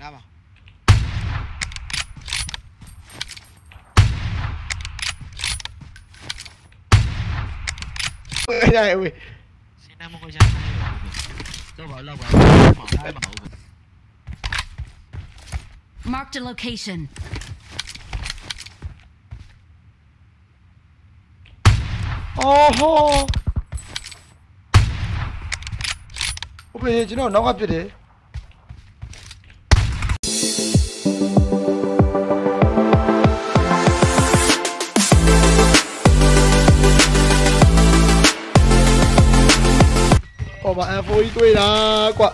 남아 야 왜? 세나 먹으지 않아요. 저 말라고 해. Marked a location. 어허. 오빠 얘 지나 나가 비래. quả vô ý quy đó quả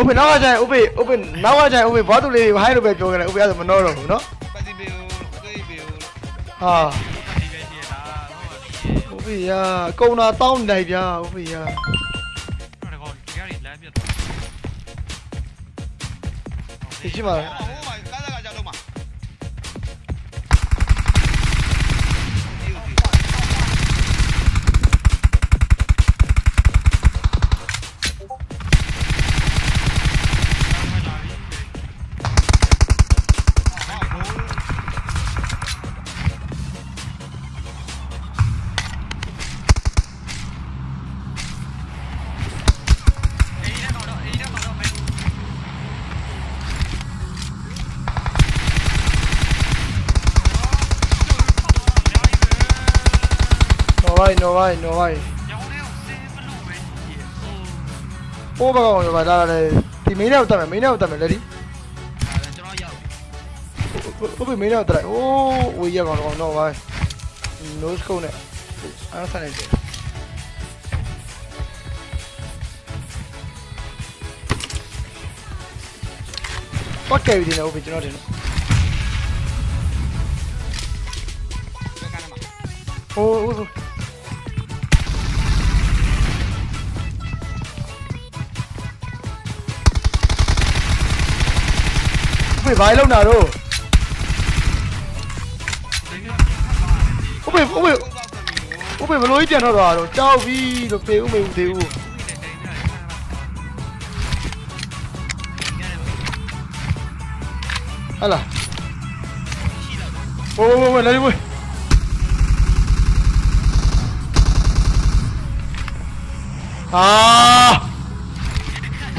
Ubi nó aja, Ubi, Ubi nó aja, Ubi bỏ tụi đi hai đứa về chuồng này, Ubi ăn mình nô rồi nó. À. Ubi à, câu nào tao này bia, Ubi à. Thì chứ mà. vai, não vai, não vai. Oh, para acá, para, dale. Y me iré también, me iré también, Lari. Uy, me iré otra vez. Oh, uy, ya con, no, va. Eh. No busco una. Ah, no está en el. Fuck everything, I'll be doing it. Oh, oh, oh. bị vãi lâu nào đâu. Ông bị ông bị Ông bị mà lối tiền nó rồi rồi. Chao vi, được tiêu mình tiêu Hay là. Ôi ôi ôi lên đi ôi À.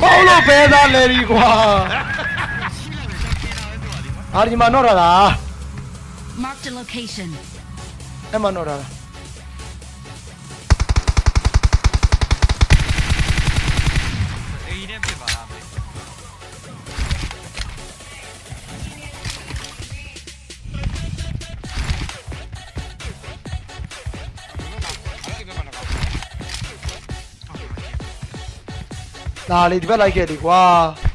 Paulo Pedra qua Ahora ni manora da. Marked a location. Es manora da. Dale, ti bella che di qua. Wow.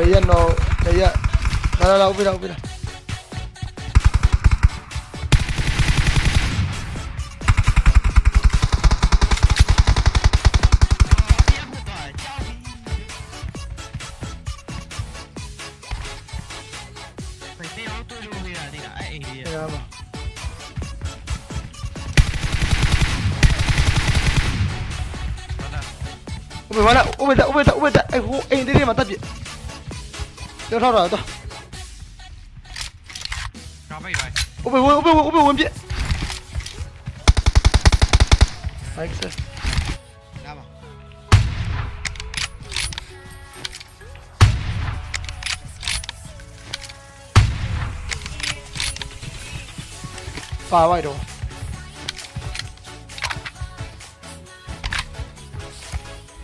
Eh, ya no, no, ya. mira Ôi la, mày, upira. ôi mày ta, ôi mày ta, ube ta, ube ta. Ay, ho, ay, mà rin matapit. 掉跳转，掉。Open one,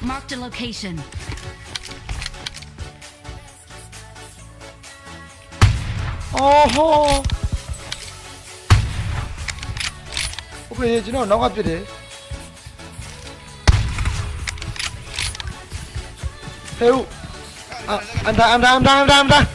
Marked a location. Oho. Obe yejino nonga pire. Heu. Anda anda anda anda anda.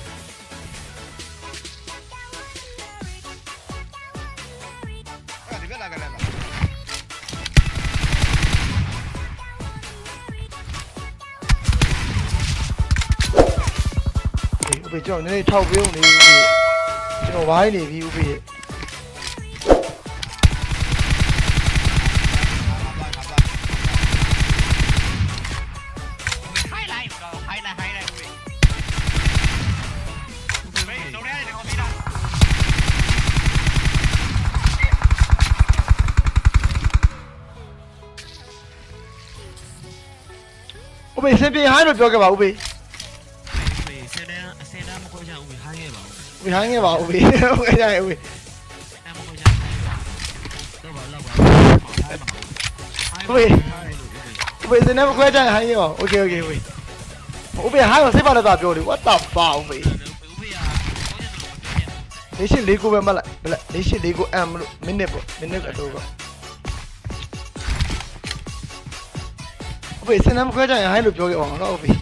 Bây giờ này thao view này က်လာကြတယ်ပါ ဟ ပေကျွန်တော်နည်းနည်းထောက်ပေးဦးနေဦးပေကျွန်တော်ဝိုင်းနေပြီဦးပေ ငါပါငါပါ ခိုင်းလိုက်တော့ခိုင်းလိုက်ခိုင်းလိုက်ဦးဘေးတော့ရတယ်ကောမီတာ ဦးပေစင်ပြေဟိုင်းလို့ပြောခဲ့ပါဦးပေ ပေ behind ခဲ့ပါဦးဘေးဟုတ်ကဲ့ကြရဲ့ဦးဘေးဦးဘေးဦးဘေးစနေမခွဲကြရင်ဟိုင်းရပါ Okay okay ဦးဘေးဦးဘေးဟိုင်းကိုစိတ်ပါလက်သာပြောလေ what the fuck ဦးဘေးလေးရှင်းလေးကိုပဲမလိုက်ဘလက်လေးရှင်းလေးကိုအမ်လို့ minute ပေါ့ minute အတော့ကဦးဘေးစနေမခွဲကြရင်ဟိုင်းလို့ပြောခဲ့ပါအောင်နော်ဦးဘေး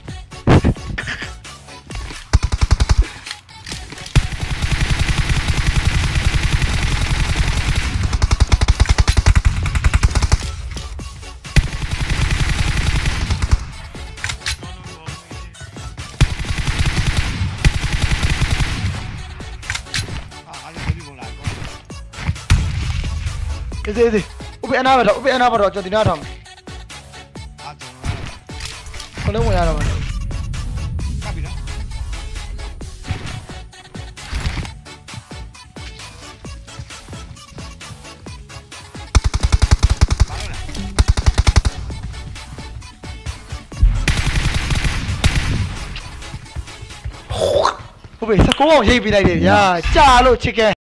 အေးစေးစေးဦးပေအနာပါတော့ဦးပေအနာပါတော့ကျွန်တော်ဒီနားထောင်မယ်အားတုံးလာခလုံးဝင်ရတော့မယ်ကပ်ပြီနော်ဘာလို့လဲဦးပေစကောအောင်ရိတ်ပြလိုက်တယ်ဗျာကြာလို့ချစ်ခဲ